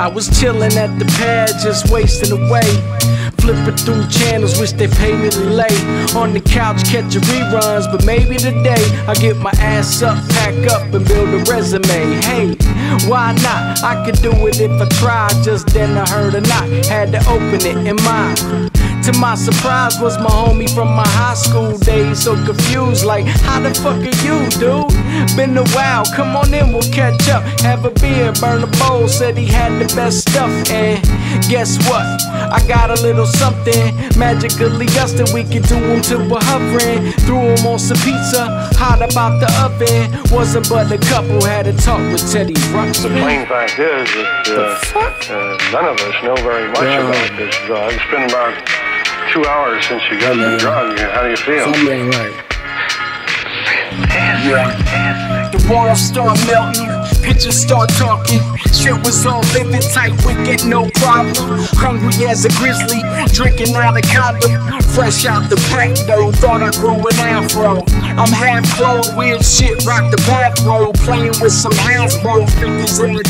I was chillin' at the pad, just wasting away. Flipping through channels, wish they pay me lay on the couch, catching reruns. But maybe today I get my ass up, pack up, and build a resume. Hey, why not? I could do it if I tried. Just then I heard a knock, had to open it in mine. To my surprise, was my homie from my high school days. So confused, like, how the fuck are you, dude? Been a while, come on in, we'll catch up. Have a beer, burn a bowl. Said he had the best stuff, and guess what? I got a little something magically gusted. We can do him till we're hovering. Threw him on some pizza, hot about the oven. Wasn't but a couple, had a talk with Teddy The plain fact is that uh, uh, none of us know very much Yeah. about this drug. It's been about two hours since you got the drug. How do you feel? Something right. The world start melting, pictures start talking. Shit was all living tight, wicked, no problem. Hungry as a grizzly, drinking out a condom. Fresh out the pack though, thought I grew an afro. I'm half clothed, weird shit, rock the bathrobe. Playing with some Hasbro figures in the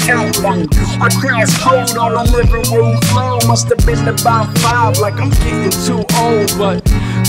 room. I crashed cold on the living room floor. Must have been about five, like I'm getting too old, but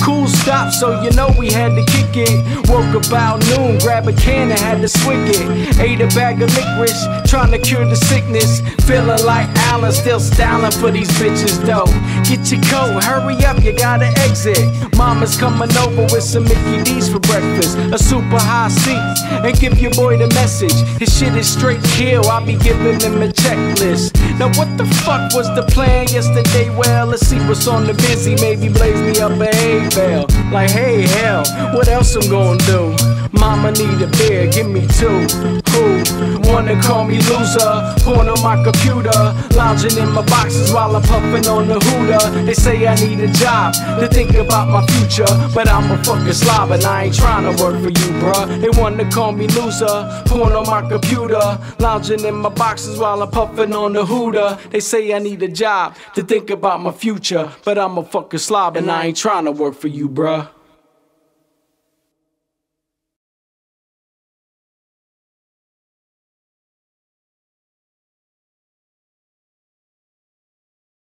cool stop, so you know we had to kick it. Woke about noon, grab a can and had to swig it. Ate a bag of licorice, trying to cure the sickness. Feeling like Allen, still styling for these bitches though. Get your coat, hurry up, you gotta exit. Mama's coming over with some Mickey D's for breakfast, a super high seat, and give your boy the message. His shit is straight kill, I'll be giving him a checklist. Now what the fuck was the plan yesterday? Well, let's see what's on the busy. Maybe blaze me up a bale. Like hey hell, what else I'm gonna do? Mama need a beer, give me two. Who wanna call me loser? Porn on my computer, lounging in my boxes while I'm puffing on the hooter. They say I need a job to think about my future, but I'm a fucking slob and I ain't trying to work for you, bruh. They wanna call me loser, porn on my computer, lounging in my boxes while I'm puffing on the hooter. They say I need a job to think about my future, but I'm a fucking slob and I ain't trying to work for you, bruh.